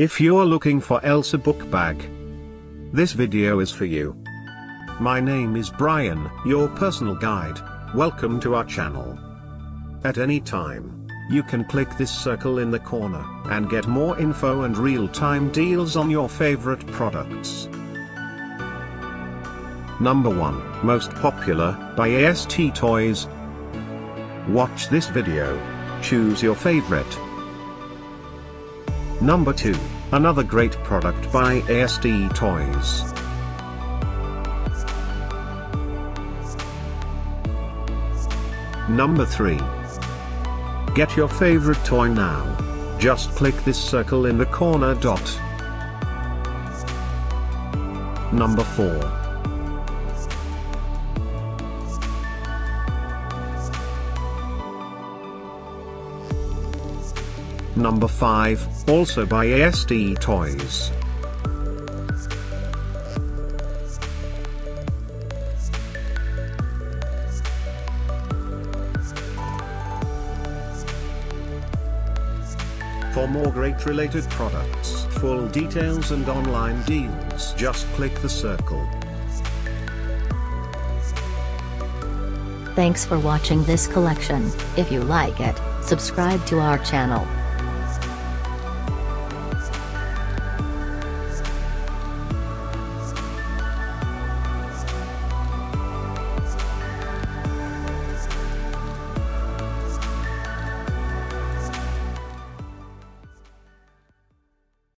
If you're looking for Elsa book bag, this video is for you. My name is Brian, your personal guide. Welcome to our channel. At any time, you can click this circle in the corner and get more info and real-time deals on your favorite products. Number 1, Most Popular, by AST Toys. Watch this video. Choose your favorite. Number 2, another great product by AST Toys. Number 3. Get your favorite toy now. Just click this circle in the corner dot. Number 4. Number 5, also by AST Toys. For more great related products, full details and online deals, just click the circle. Thanks for watching this collection. If you like it, subscribe to our channel.